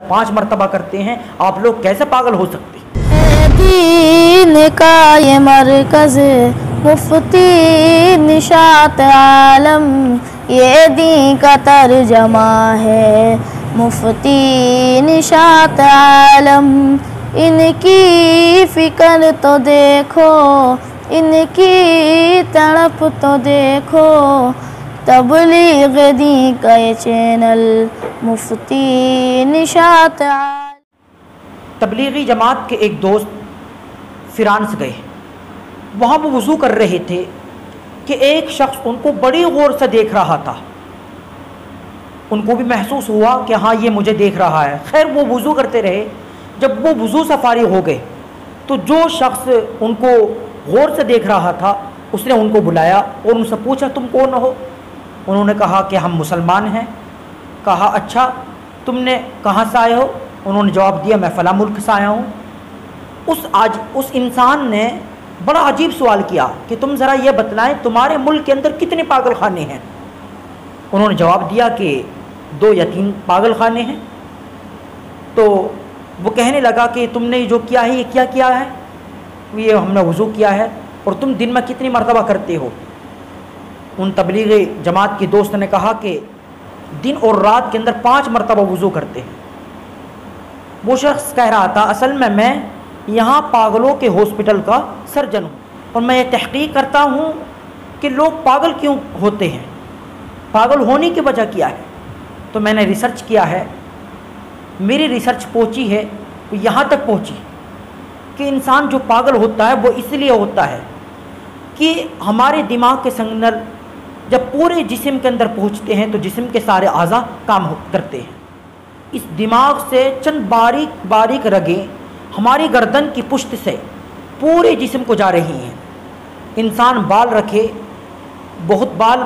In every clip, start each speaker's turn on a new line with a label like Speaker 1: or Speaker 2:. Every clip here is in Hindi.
Speaker 1: पाँच मरतबा करते हैं, आप लोग कैसे पागल हो सकते
Speaker 2: दीन का ये मरकज मुफ्ती निशात आलम, ये दीन का तर्जमा है। मुफ्ती निशात आलम, इनकी फ़िक्र तो देखो, इनकी तड़प तो देखो। तबलीग दी का ये चैनल मुफ्ती
Speaker 1: तबलीगी जमात के एक दोस्त फिरांस गए। वहाँ वो वज़ू कर रहे थे कि एक शख्स उनको बड़ी गौर से देख रहा था। उनको भी महसूस हुआ कि हाँ ये मुझे देख रहा है। खैर, वो वज़ू करते रहे। जब वो वज़ू से फारिग हो गए तो जो शख्स उनको गौर से देख रहा था, उसने उनको बुलाया और उनसे पूछा, तुम कौन हो? उन्होंने कहा कि हम मुसलमान हैं। कहा अच्छा तुमने कहाँ से आए हो? उन्होंने जवाब दिया, मैं फ़ला मुल्क से आया हूँ। उस आज, उस इंसान ने बड़ा अजीब सवाल किया कि, तुम ज़रा ये बतलाएँ, तुम्हारे मुल्क के अंदर कितने पागल खाने हैं? उन्होंने जवाब दिया कि, दो या तीन पागल खाने हैं। तो वो कहने लगा कि, तुमने जो किया है, ये क्या किया है? ये हमने वज़ू किया है, और तुम दिन में कितनी मरतबा करते हो? उन तबलीग जमात के दोस्त ने कहा कि दिन और रात के अंदर पाँच मरतबा वज़ू करते हैं। वो शख्स कह रहा था, असल में मैं यहाँ पागलों के हॉस्पिटल का सर्जन हूँ और मैं ये तहकीक करता हूँ कि लोग पागल क्यों होते हैं? पागल होने की वजह क्या है? तो मैंने रिसर्च किया है। मेरी रिसर्च पहुँची है यहाँ तक पहुँची कि इंसान जो पागल होता है, वो इसलिए होता है कि हमारे दिमाग के संगनल जब पूरे जिस्म के अंदर पहुँचते हैं तो जिस्म के सारे अज़ा काम करते हैं। इस दिमाग से चंद बारीक बारीक रगें हमारी गर्दन की पुश्त से पूरे जिस्म को जा रही हैं। इंसान बाल रखे, बहुत बाल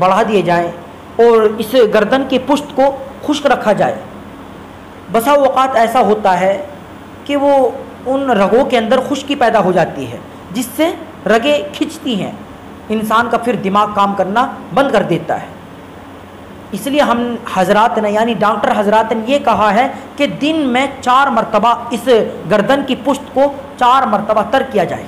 Speaker 1: बढ़ा दिए जाएँ और इस गर्दन की पुष्ट को खुश्क रखा जाए। बसा अवकात ऐसा होता है कि वो उन रगों के अंदर खुश्की पैदा हो जाती है, जिससे रगें खिंचती हैं। इंसान का फिर दिमाग काम करना बंद कर देता है। इसलिए हम हजरात ने यानी डॉक्टर हजरात ने ये कहा है कि दिन में चार मरतबा इस गर्दन की पुष्ट को चार मरतबा तर किया जाए।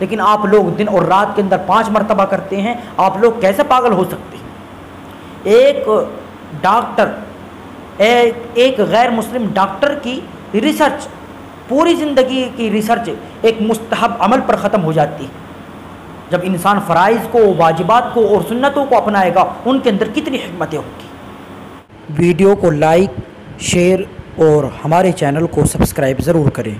Speaker 1: लेकिन आप लोग दिन और रात के अंदर पाँच मरतबा करते हैं, आप लोग कैसे पागल हो सकते हैं? एक डॉक्टर एक गैर मुस्लिम डॉक्टर की रिसर्च, पूरी ज़िंदगी की रिसर्च एक मुस्तहब अमल पर ख़त्म हो जाती है। जब इंसान फ़राइज़ को, वाजिबात को और सुन्नतों को अपनाएगा, उनके अंदर कितनी हमतें होंगी? वीडियो को लाइक, शेयर और हमारे चैनल को सब्सक्राइब ज़रूर करें।